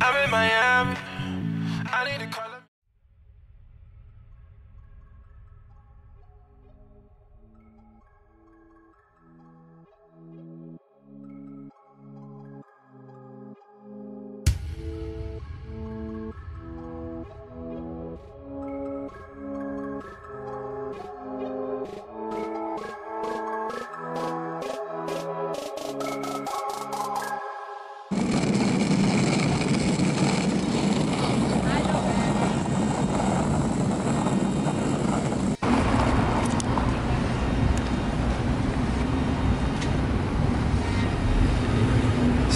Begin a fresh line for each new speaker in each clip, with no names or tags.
I'm in Miami. I need to call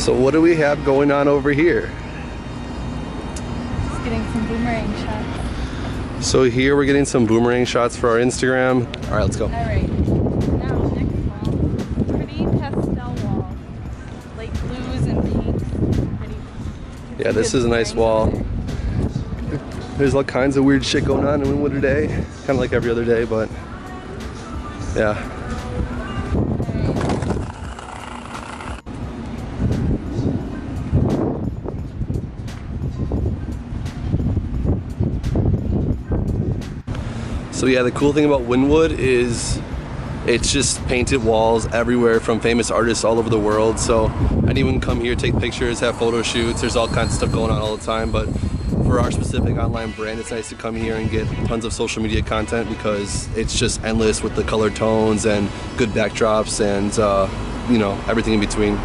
So what do we have going on over here?
Just getting some boomerang shots.
So here we're getting some boomerang shots for our Instagram. All right, let's go.
All right. Now, next wall. Pretty pastel wall. Like blues and pinks. Pretty.
Yeah, this is a nice wall. There's all kinds of weird shit going on in Wynwood today. Kind of like every other day, but yeah. So yeah, the cool thing about Wynwood is it's just painted walls everywhere from famous artists all over the world. So anyone come here, take pictures, have photo shoots. There's all kinds of stuff going on all the time. But for our specific online brand, it's nice to come here and get tons of social media content because it's just endless with the color tones and good backdrops and uh, you know everything in between.